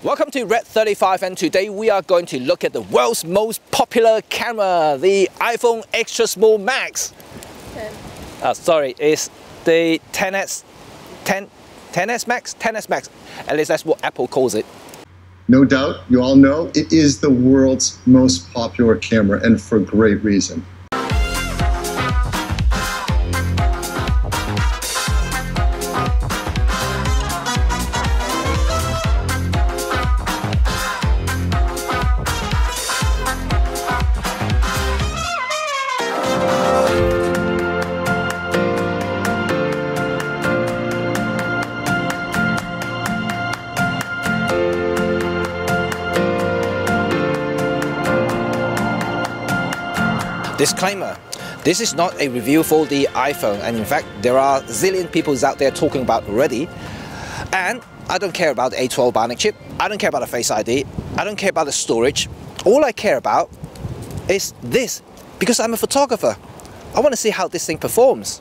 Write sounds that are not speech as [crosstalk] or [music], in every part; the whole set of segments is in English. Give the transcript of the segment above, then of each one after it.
Welcome to Red 35 and today we are going to look at the world's most popular camera, the iPhone Extra Small Max. 10. Uh, sorry, it's the 10s, 10, 10s Max, 10s Max. At least that's what Apple calls it. No doubt, you all know it is the world's most popular camera and for great reason. Disclaimer, this is not a review for the iPhone and in fact there are zillion people out there talking about already and I don't care about the A12 Bionic chip, I don't care about the Face ID, I don't care about the storage, all I care about is this because I'm a photographer. I want to see how this thing performs.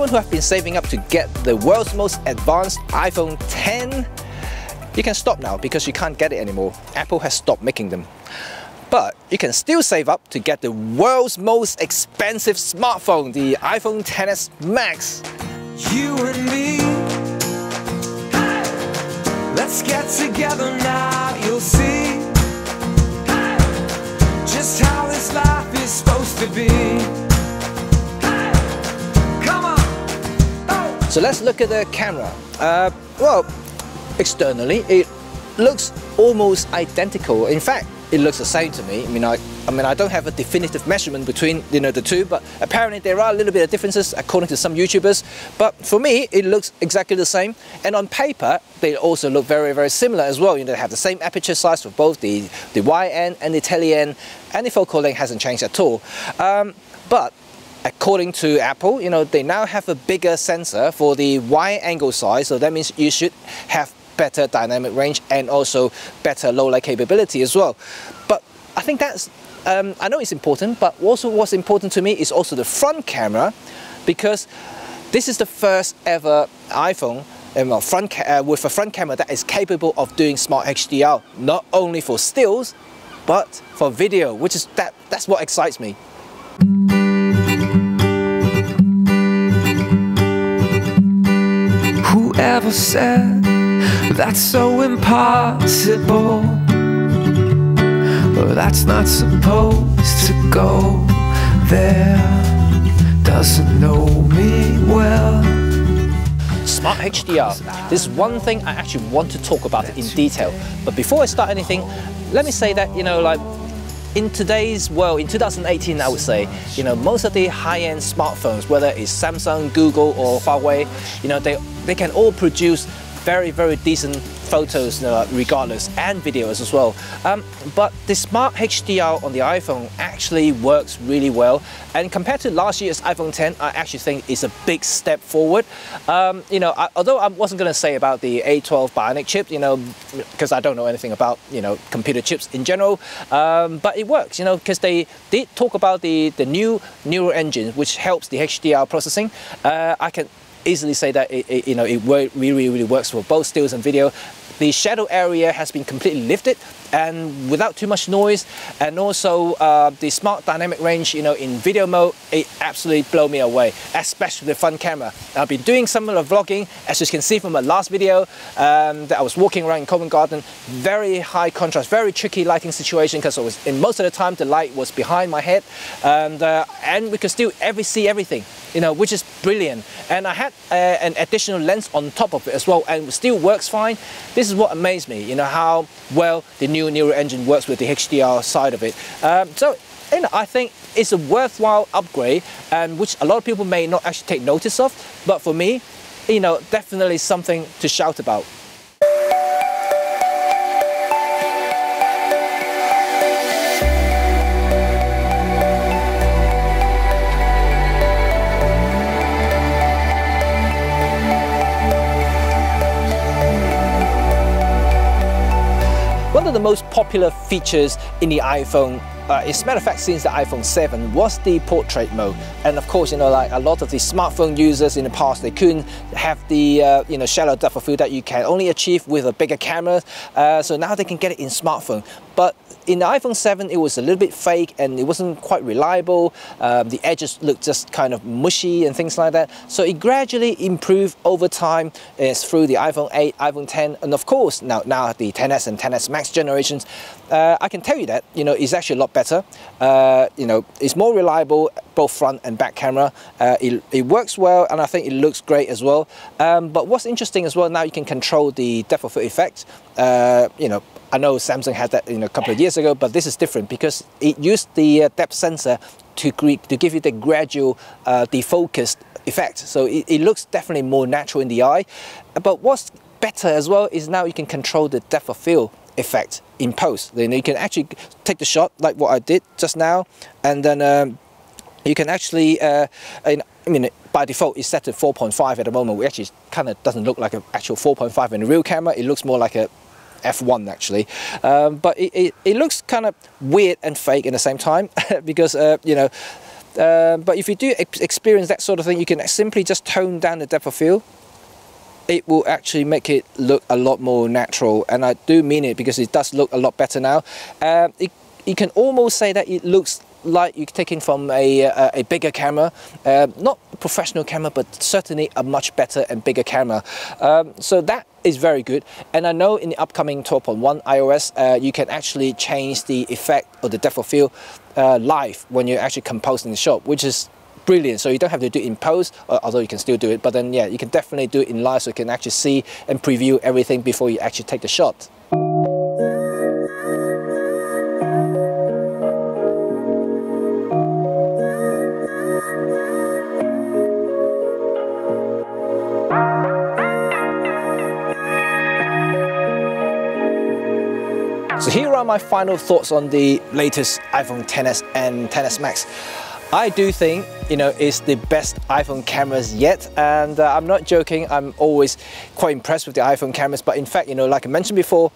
Everyone who have been saving up to get the world's most advanced iPhone 10, you can stop now because you can't get it anymore. Apple has stopped making them. But you can still save up to get the world's most expensive smartphone, the iPhone XS Max. You and me, hey, let's get together now, you'll see hey, just how this life is supposed to be. So let's look at the camera. Uh, well, externally, it looks almost identical. In fact, it looks the same to me. I mean, I, I mean, I don't have a definitive measurement between you know the two, but apparently there are a little bit of differences according to some YouTubers. But for me, it looks exactly the same. And on paper, they also look very, very similar as well. You know, they have the same aperture size for both the the YN and the tele-N, and the focal length hasn't changed at all. Um, but according to Apple, you know, they now have a bigger sensor for the wide angle size, so that means you should have better dynamic range and also better low light capability as well. But I think that's, um, I know it's important, but also what's important to me is also the front camera because this is the first ever iPhone um, front uh, with a front camera that is capable of doing smart HDR, not only for stills, but for video, which is that, that's what excites me. Ever said that's so impossible. That's not supposed to go there. Doesn't know me well. Smart HDR. This is one thing I actually want to talk about in detail. But before I start anything, let me say that, you know, like in today's world, in 2018, I would say, you know, most of the high-end smartphones, whether it's Samsung, Google, or Huawei, you know, they they can all produce very, very decent photos uh, regardless and videos as well. Um, but the Smart HDR on the iPhone actually works really well and compared to last year's iPhone 10 I actually think it's a big step forward. Um, you know, I, although I wasn't going to say about the A12 Bionic chip, you know, because I don't know anything about, you know, computer chips in general, um, but it works, you know, because they did talk about the, the new neural engine which helps the HDR processing. Uh, I can easily say that it, it, you know it really really works for both stills and video. The shadow area has been completely lifted and without too much noise. And also uh, the smart dynamic range you know in video mode it absolutely blow me away especially the front camera. I've been doing some of the vlogging as you can see from my last video um, that I was walking around in Covent Garden. Very high contrast very tricky lighting situation because it was in most of the time the light was behind my head. And uh, and we could still every see everything you know which is brilliant and I had uh, an additional lens on top of it as well and still works fine this is what amazed me, you know, how well the new Neural Engine works with the HDR side of it. Um, so, you know, I think it's a worthwhile upgrade, and which a lot of people may not actually take notice of, but for me, you know, definitely something to shout about. Of the most popular features in the iPhone uh, as a matter of fact, since the iPhone 7 was the portrait mode, and of course, you know, like a lot of the smartphone users in the past, they couldn't have the uh, you know shallow depth of field that you can only achieve with a bigger camera. Uh, so now they can get it in smartphone, but in the iPhone 7, it was a little bit fake and it wasn't quite reliable. Um, the edges looked just kind of mushy and things like that. So it gradually improved over time It's through the iPhone 8, iPhone 10, and of course now now the 10s and 10s Max generations. Uh, I can tell you that you know it's actually a lot better. Uh, you know it's more reliable both front and back camera. Uh, it, it, works well and I think it looks great as well. Um, but what's interesting as well now you can control the depth of field effect. Uh, you know I know Samsung had that you know, a couple of years ago, but this is different because it used the uh, depth sensor to, to give you the gradual uh, defocused effect. So it, it looks definitely more natural in the eye. But what's better as well is now you can control the depth of field effect in post. Then you can actually take the shot like what I did just now, and then um, you can actually, uh, in, I mean, by default it's set to 4.5 at the moment, which actually kind of doesn't look like an actual 4.5 in the real camera. It looks more like a F1 actually. Um, but it, it, it, looks kind of weird and fake at the same time [laughs] because, uh, you know, uh, but if you do ex experience that sort of thing, you can simply just tone down the depth of field. It will actually make it look a lot more natural, and I do mean it because it does look a lot better now. Uh, it, you can almost say that it looks like you're taking from a, a, a bigger camera, uh, not professional camera, but certainly a much better and bigger camera. Um, so that is very good. And I know in the upcoming 12.1 iOS, uh, you can actually change the effect or the depth of field uh, live when you're actually composing the shot, which is brilliant. So you don't have to do it in post, uh, although you can still do it. But then, yeah, you can definitely do it in live so you can actually see and preview everything before you actually take the shot. My final thoughts on the latest iPhone XS and XS Max. I do think, you know, it's the best iPhone cameras yet. And uh, I'm not joking, I'm always quite impressed with the iPhone cameras. But in fact, you know, like I mentioned before,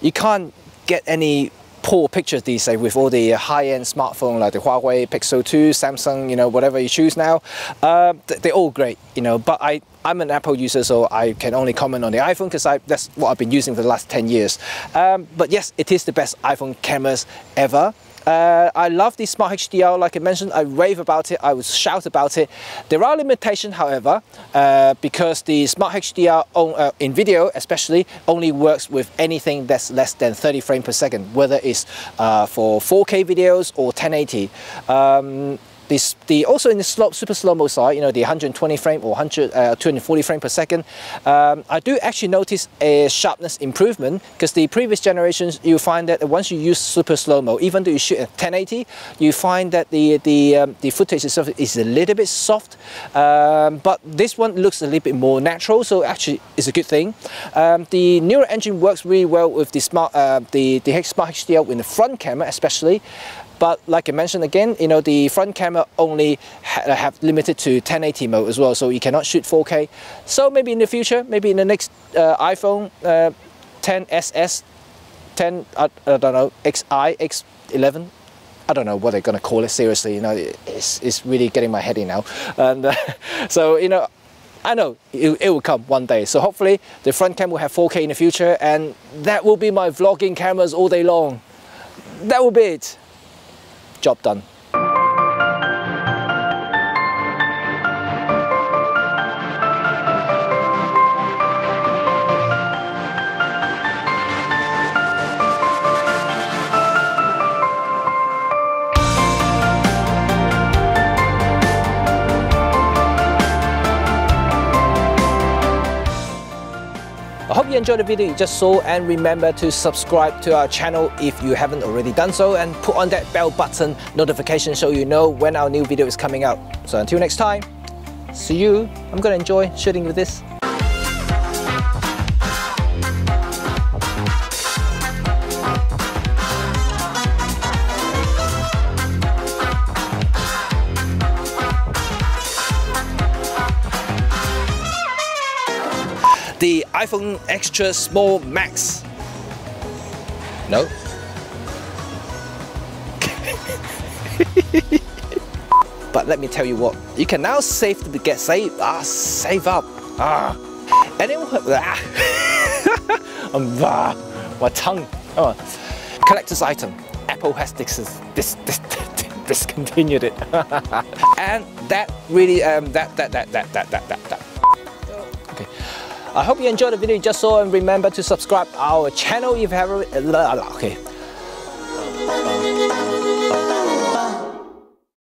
you can't get any poor pictures these days with all the high-end smartphone like the Huawei Pixel 2, Samsung, you know, whatever you choose now. Uh, they're all great, you know, but I, I'm an Apple user, so I can only comment on the iPhone because that's what I've been using for the last 10 years. Um, but yes, it is the best iPhone cameras ever. Uh, I love the Smart HDR, like I mentioned, I rave about it, I would shout about it. There are limitations, however, uh, because the Smart HDR on, uh, in video especially only works with anything that's less than 30 frames per second, whether it's uh, for 4K videos or 1080. Um, this, the, also in the slow, super slow-mo side, you know, the 120 frame or 100, uh, 240 frame per second, um, I do actually notice a sharpness improvement because the previous generations, you find that once you use super slow-mo, even though you shoot at 1080, you find that the, the, um, the footage itself is a little bit soft, um, but this one looks a little bit more natural, so actually it's a good thing. Um, the neural engine works really well with the smart, uh, the, the Smart HDR in the front camera especially, but like I mentioned again, you know, the front camera only ha have limited to 1080 mode as well, so you cannot shoot 4K. So maybe in the future, maybe in the next uh, iPhone uh, 10ss, 10, I, I don't know, XI, X11, I don't know what they're going to call it seriously, you know, it's, it's really getting my head in now. And uh, [laughs] so, you know, I know it, it, will come one day. So hopefully the front camera will have 4K in the future and that will be my vlogging cameras all day long. That will be it job done. You enjoyed the video you just saw and remember to subscribe to our channel if you haven't already done so and put on that bell button notification so you know when our new video is coming out. So until next time, see you. I'm gonna enjoy shooting with this. The iPhone Extra Small Max. No? [laughs] But let me tell you what, you can now save to get save ah save up ah. Anyone ah. [laughs] um, ah, my tongue. Oh. Collector's item. Apple has this, this, this, discontinued it. [laughs] and that really um that that that that that that that. I hope you enjoyed the video just saw and remember to subscribe our channel if you haven't. Okay.